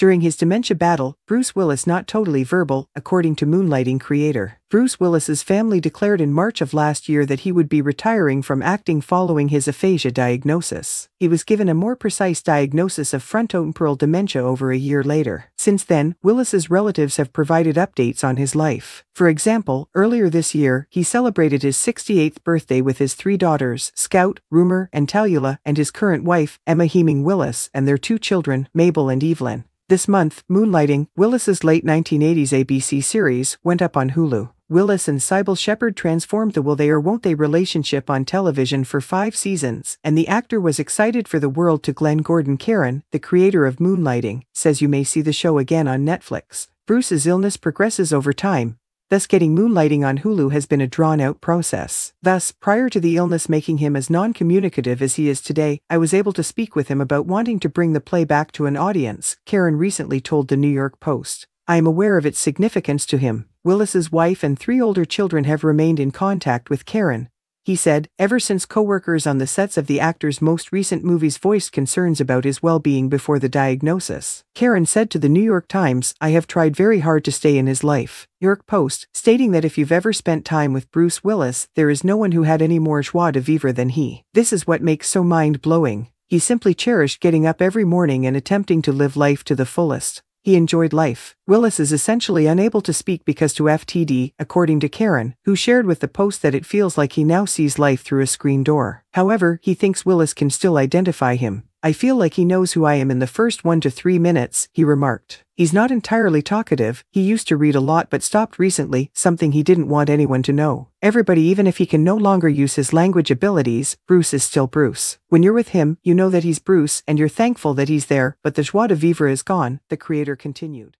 During his dementia battle, Bruce Willis not totally verbal, according to Moonlighting creator. Bruce Willis's family declared in March of last year that he would be retiring from acting following his aphasia diagnosis. He was given a more precise diagnosis of frontotemporal dementia over a year later. Since then, Willis's relatives have provided updates on his life. For example, earlier this year, he celebrated his 68th birthday with his three daughters, Scout, Rumor, and Tallulah, and his current wife, Emma Heming Willis, and their two children, Mabel and Evelyn. This month, Moonlighting, Willis's late 1980s ABC series, went up on Hulu. Willis and Cybill Shepherd transformed the Will They or Won't They relationship on television for five seasons, and the actor was excited for the world to Glenn Gordon Caron, the creator of Moonlighting, says you may see the show again on Netflix. Bruce's illness progresses over time, thus getting Moonlighting on Hulu has been a drawn-out process. Thus, prior to the illness making him as non-communicative as he is today, I was able to speak with him about wanting to bring the play back to an audience, Caron recently told the New York Post. I am aware of its significance to him. Willis's wife and three older children have remained in contact with Caron. He said, ever since co-workers on the sets of the actor's most recent movies voiced concerns about his well-being before the diagnosis. Caron said to the New York Times, I have tried very hard to stay in his life. York Post, stating that if you've ever spent time with Bruce Willis, there is no one who had any more joie de vivre than he. This is what makes so mind-blowing. He simply cherished getting up every morning and attempting to live life to the fullest. He enjoyed life. Willis is essentially unable to speak because to FTD, according to Caron, who shared with the Post that it feels like he now sees life through a screen door. However, he thinks Willis can still identify him. I feel like he knows who I am in the first one to three minutes, he remarked. He's not entirely talkative, he used to read a lot but stopped recently, something he didn't want anyone to know. Everybody even if he can no longer use his language abilities, Bruce is still Bruce. When you're with him, you know that he's Bruce and you're thankful that he's there, but the joie de vivre is gone, the creator continued.